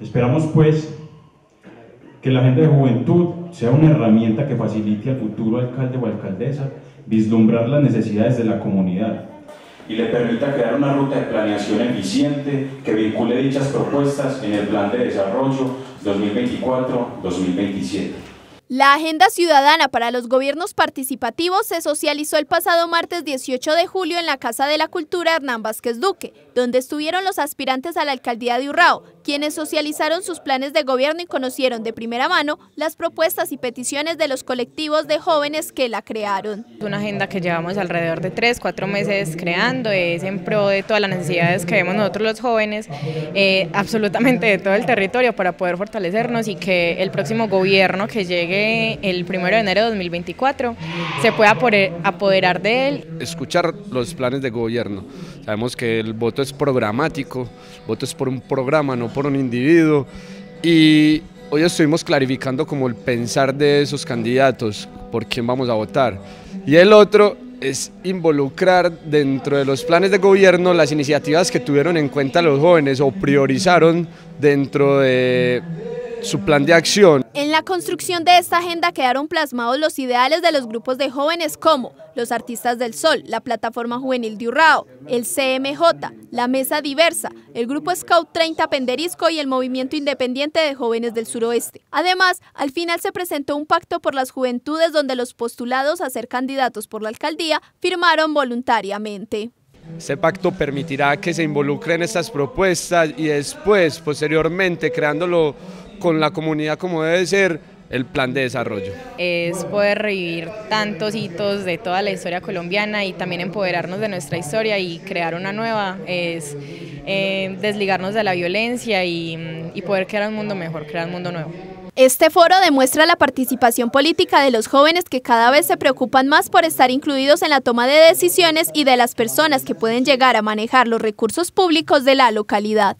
Esperamos pues que la agenda de juventud sea una herramienta que facilite al futuro alcalde o alcaldesa vislumbrar las necesidades de la comunidad y le permita crear una ruta de planeación eficiente que vincule dichas propuestas en el Plan de Desarrollo 2024-2027. La Agenda Ciudadana para los Gobiernos Participativos se socializó el pasado martes 18 de julio en la Casa de la Cultura Hernán Vázquez Duque, donde estuvieron los aspirantes a la alcaldía de Urrao, quienes socializaron sus planes de gobierno y conocieron de primera mano las propuestas y peticiones de los colectivos de jóvenes que la crearon. Una agenda que llevamos alrededor de tres, cuatro meses creando, es en pro de todas las necesidades que vemos nosotros los jóvenes, eh, absolutamente de todo el territorio para poder fortalecernos y que el próximo gobierno que llegue el primero de enero de 2024 se pueda apoderar de él. Escuchar los planes de gobierno. Sabemos que el voto es programático, el voto es por un programa, no por un individuo. Y hoy estuvimos clarificando como el pensar de esos candidatos, por quién vamos a votar. Y el otro es involucrar dentro de los planes de gobierno las iniciativas que tuvieron en cuenta los jóvenes o priorizaron dentro de su plan de acción. En la construcción de esta agenda quedaron plasmados los ideales de los grupos de jóvenes como los Artistas del Sol, la Plataforma Juvenil de Urrao, el CMJ, la Mesa Diversa, el Grupo Scout 30 Penderisco y el Movimiento Independiente de Jóvenes del Suroeste. Además, al final se presentó un pacto por las juventudes donde los postulados a ser candidatos por la alcaldía firmaron voluntariamente. Este pacto permitirá que se involucren estas propuestas y después, posteriormente, creándolo con la comunidad como debe ser el plan de desarrollo. Es poder revivir tantos hitos de toda la historia colombiana y también empoderarnos de nuestra historia y crear una nueva, es eh, desligarnos de la violencia y, y poder crear un mundo mejor, crear un mundo nuevo. Este foro demuestra la participación política de los jóvenes que cada vez se preocupan más por estar incluidos en la toma de decisiones y de las personas que pueden llegar a manejar los recursos públicos de la localidad.